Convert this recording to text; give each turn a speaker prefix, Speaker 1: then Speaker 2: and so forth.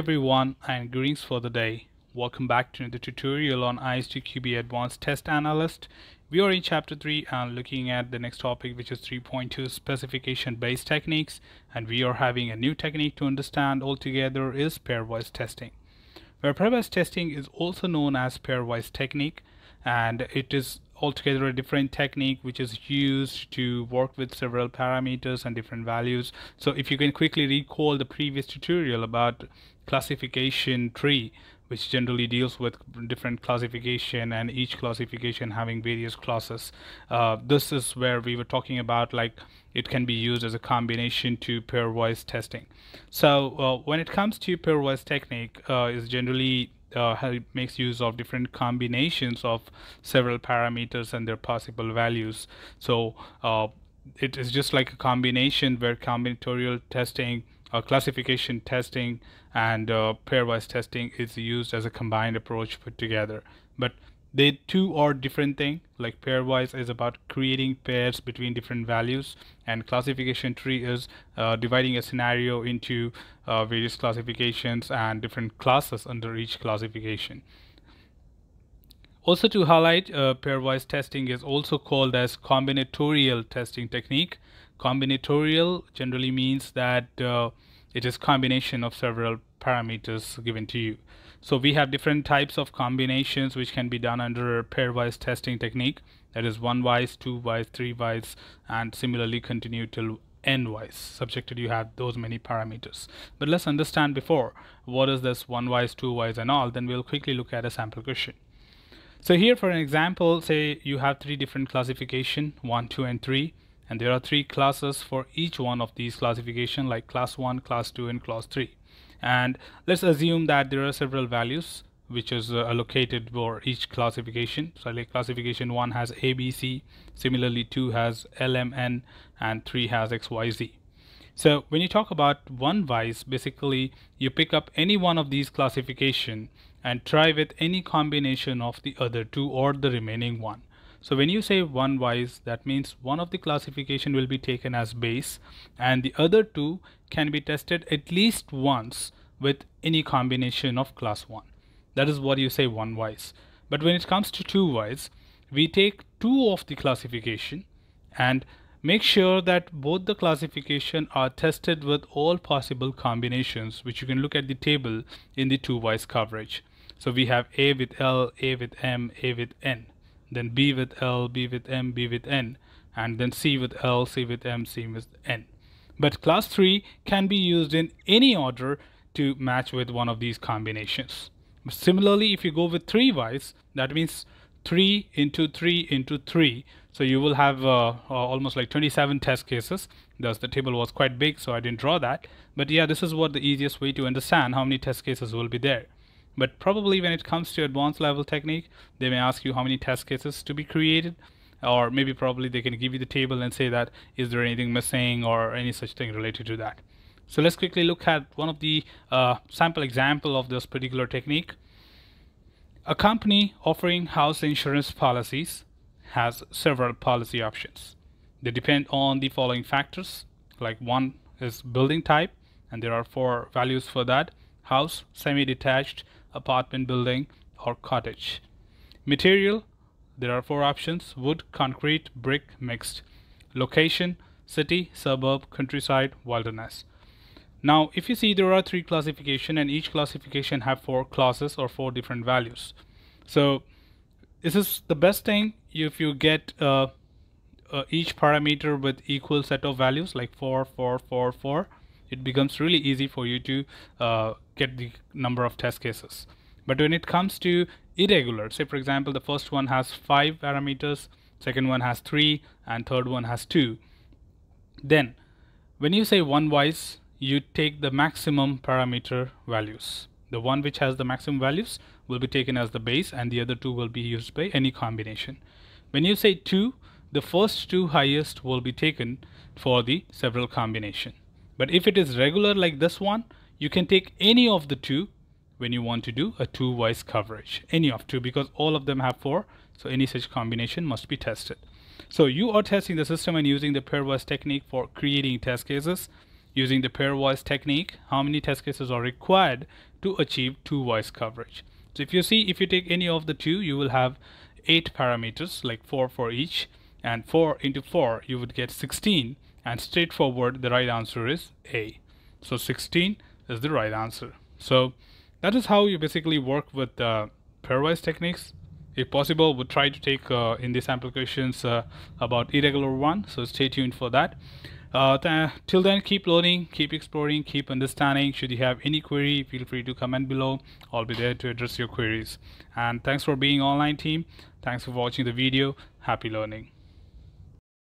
Speaker 1: everyone and greetings for the day. Welcome back to another tutorial on ISTQB Advanced Test Analyst. We are in chapter 3 and looking at the next topic which is 3.2 specification based techniques and we are having a new technique to understand altogether is pairwise testing. Where pairwise testing is also known as pairwise technique and it is altogether a different technique which is used to work with several parameters and different values so if you can quickly recall the previous tutorial about classification tree which generally deals with different classification and each classification having various classes uh, this is where we were talking about like it can be used as a combination to pairwise testing so uh, when it comes to pairwise technique uh, is generally uh, makes use of different combinations of several parameters and their possible values. So uh, it is just like a combination where combinatorial testing, uh, classification testing, and uh, pairwise testing is used as a combined approach put together. But they two are different thing. Like pairwise is about creating pairs between different values and classification tree is uh, dividing a scenario into uh, various classifications and different classes under each classification. Also to highlight uh, pairwise testing is also called as combinatorial testing technique combinatorial generally means that uh, it is combination of several parameters given to you so we have different types of combinations which can be done under pairwise testing technique that is one wise, two wise, three wise and similarly continue till n wise subjected you have those many parameters. But let's understand before what is this one wise, two wise and all then we'll quickly look at a sample question. So here for an example say you have three different classification 1, 2 and 3 and there are three classes for each one of these classification like class 1, class 2 and class 3 and let's assume that there are several values which is uh, allocated for each classification. So like classification 1 has ABC similarly 2 has LMN and 3 has XYZ so when you talk about one wise basically you pick up any one of these classification and try with any combination of the other two or the remaining one so when you say one wise, that means one of the classification will be taken as base and the other two can be tested at least once with any combination of class 1. That is what you say one wise. But when it comes to two wise, we take two of the classification and make sure that both the classification are tested with all possible combinations which you can look at the table in the two wise coverage. So we have A with L, A with M, A with N then B with L, B with M, B with N, and then C with L, C with M, C with N. But class 3 can be used in any order to match with one of these combinations. Similarly, if you go with 3 wise, that means 3 into 3 into 3. So you will have uh, uh, almost like 27 test cases. Thus the table was quite big, so I didn't draw that. But yeah, this is what the easiest way to understand how many test cases will be there. But probably when it comes to advanced level technique, they may ask you how many test cases to be created or maybe probably they can give you the table and say that is there anything missing or any such thing related to that. So let's quickly look at one of the uh, sample example of this particular technique. A company offering house insurance policies has several policy options. They depend on the following factors like one is building type and there are four values for that house semi-detached apartment building or cottage. Material, there are four options, wood, concrete, brick, mixed. Location, city, suburb, countryside, wilderness. Now, if you see there are three classification and each classification have four classes or four different values. So this is the best thing if you get uh, uh, each parameter with equal set of values like 4, 4, 4, 4 it becomes really easy for you to uh, get the number of test cases. But when it comes to irregular, say for example, the first one has five parameters, second one has three, and third one has two. Then when you say one wise, you take the maximum parameter values. The one which has the maximum values will be taken as the base and the other two will be used by any combination. When you say two, the first two highest will be taken for the several combination. But if it is regular like this one, you can take any of the two when you want to do a two wise coverage, any of two because all of them have four. So any such combination must be tested. So you are testing the system and using the pairwise technique for creating test cases. using the pairwise technique how many test cases are required to achieve two wise coverage so if you see if you take any of the two you will have eight parameters like four for each and 4 into 4 you would get 16 and straightforward the right answer is A so 16 is the right answer. So that is how you basically work with uh, pairwise techniques. If possible would try to take uh, in these applications uh, about irregular one so stay tuned for that. Uh, th till then keep learning keep exploring keep understanding. Should you have any query feel free to comment below. I'll be there to address your queries. And thanks for being online team. Thanks for watching the video. Happy learning